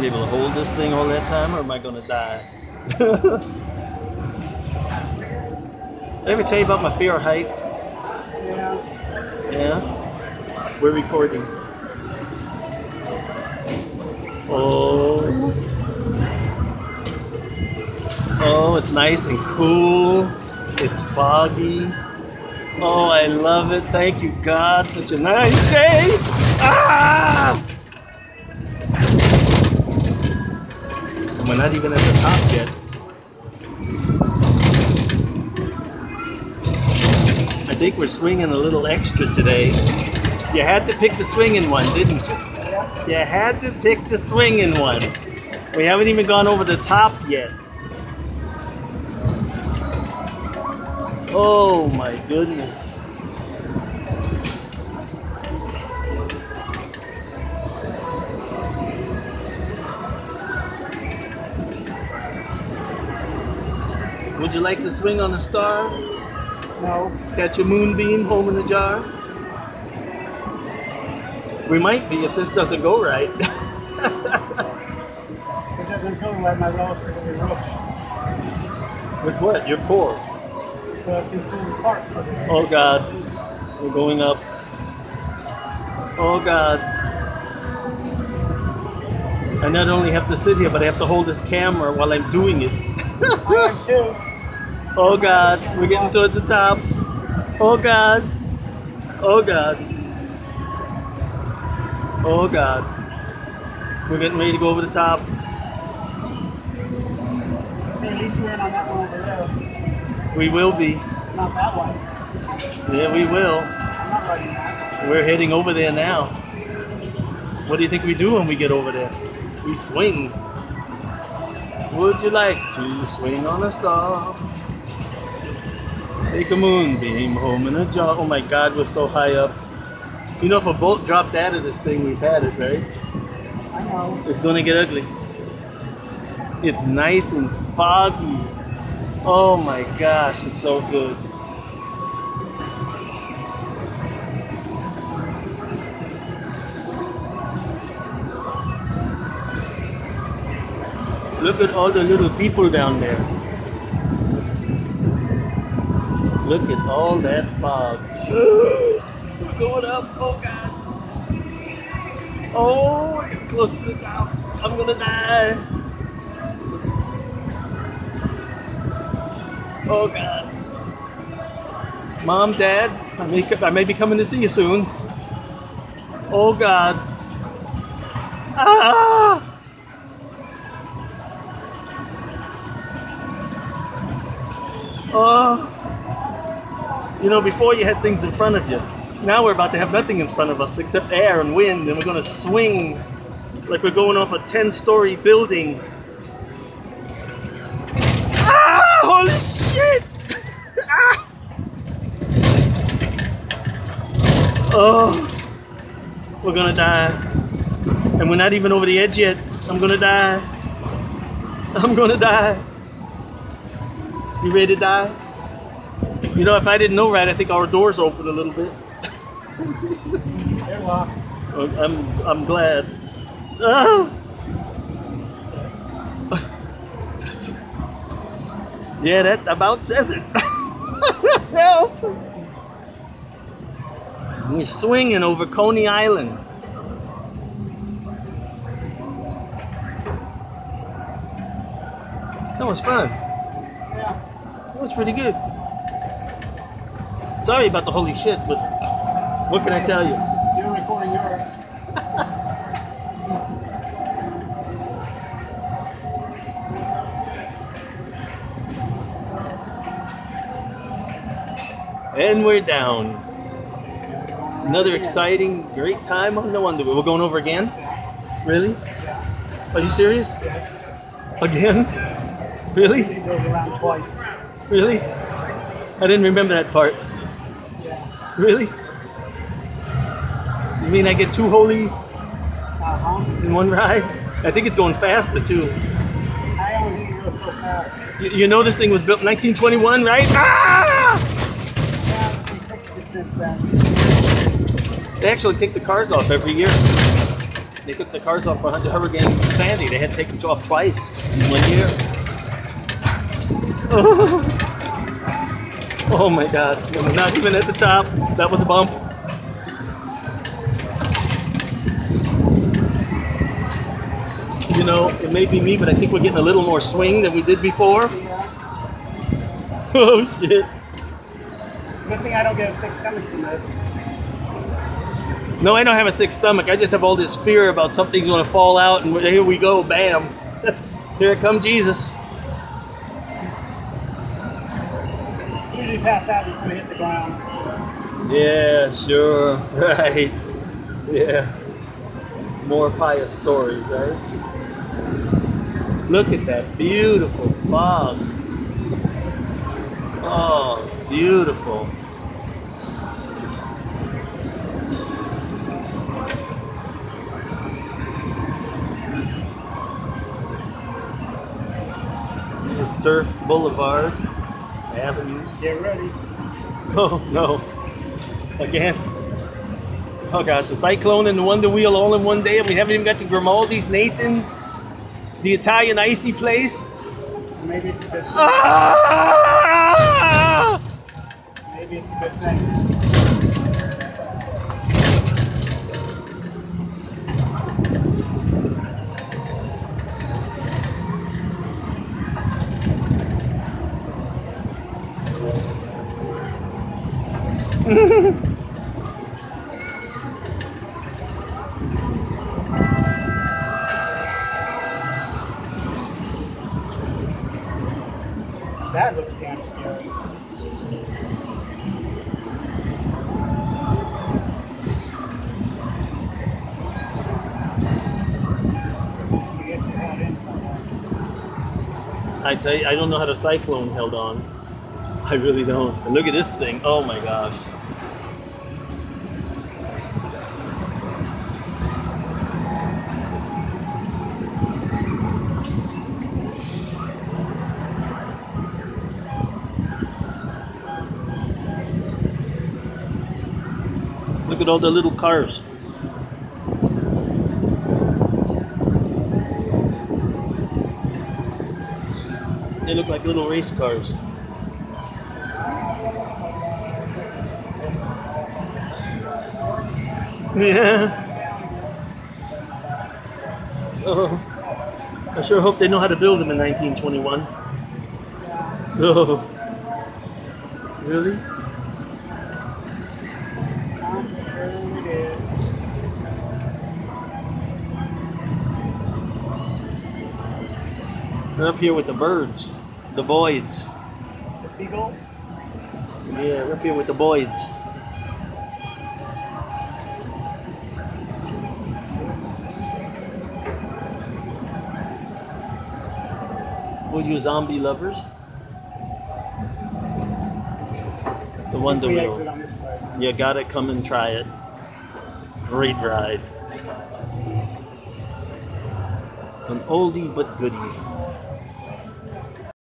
be able to hold this thing all that time, or am I gonna die? Let me tell you about my fear of heights? Yeah. Yeah? We're recording. Oh. Oh, it's nice and cool. It's foggy. Oh, I love it. Thank you, God. Such a nice day. Ah! We're not even at the top yet. I think we're swinging a little extra today. You had to pick the swinging one, didn't you? You had to pick the swinging one. We haven't even gone over the top yet. Oh my goodness. Would you like to swing on a star? No. Catch a moonbeam home in a jar? We might be if this doesn't go right. It doesn't go right, my relatively rich. With what? You're poor. The consumer part Oh God. We're going up. Oh God. I not only have to sit here, but I have to hold this camera while I'm doing it. I am too. Oh God. We're getting towards the top. Oh God. Oh God. Oh God. We're getting ready to go over the top. At least we're in on that one over there. We will be. Not that one. Yeah, we will. I'm not writing that. We're heading over there now. What do you think we do when we get over there? We swing. Would you like to swing on a star? Take a moonbeam home in a jar. Oh my God, we're so high up. You know, if a bolt dropped out of this thing, we've had it, right? I know. It's gonna get ugly. It's nice and foggy. Oh my gosh, it's so good. Look at all the little people down there. Look at all that fog. We're going up. Oh God. Oh, we're getting close to the top. I'm gonna die. Oh God. Mom, Dad, I may, I may be coming to see you soon. Oh God. Ah! Oh. You know, before you had things in front of you. Now we're about to have nothing in front of us except air and wind, and we're going to swing like we're going off a 10 story building. Ah! Holy shit! ah! Oh, we're gonna die. And we're not even over the edge yet. I'm gonna die. I'm gonna die. You ready to die? You know, if I didn't know right, I think our doors open a little bit. They're locked. I'm, I'm glad. Ah! Yeah, that about says it. We're swinging over Coney Island. That was fun. Yeah. Was pretty good. Sorry about the holy shit, but what can I tell you? You're recording yours. And we're down. Another exciting, great time on the Wonder Wheel. We're going over again? Really? Are you serious? Again? Really? It goes around twice. Really? I didn't remember that part. Really? You mean I get two holy Uh-huh. in one ride? I think it's going faster too. I only think it goes so fast. You, you know this thing was built in 1921, right? Ah! Yeah, we fixed it since then. They actually take the cars off every year. They took the cars off for Hunter Hurricane Sandy. They had to take them off twice in one year. Oh my god. We're not even at the top. That was a bump. You know, it may be me, but I think we're getting a little more swing than we did before. Oh shit. Good thing I don't get a sick stomach from this. No, I don't have a sick stomach. I just have all this fear about something's going to fall out, and here we go, bam. here come Jesus. Pass out before hit the ground. Yeah, sure. Right. Yeah. More pious stories, right? Look at that beautiful fog. Oh, it's beautiful. Surf Boulevard Avenue. Get ready. Oh no. Again. Oh gosh, The cyclone and the Wonder Wheel all in one day, and we haven't even got to Grimaldi's, Nathan's, the Italian icy place. Maybe it's a good thing. Ah! Maybe it's a good thing. That looks damn scary. I tell you, I don't know how the cyclone held on. I really don't. And look at this thing. Oh my gosh. At all the little cars. They look like little race cars. Yeah. Oh. I sure hope they know how to build them in 1921. Oh. Really? And up here with the birds, the Boyds. The seagulls? Yeah, we're up here with the Boyds. Will you zombie lovers? The Wonder we Wheel. on. You gotta come and try it. Great ride. An oldie but goodie.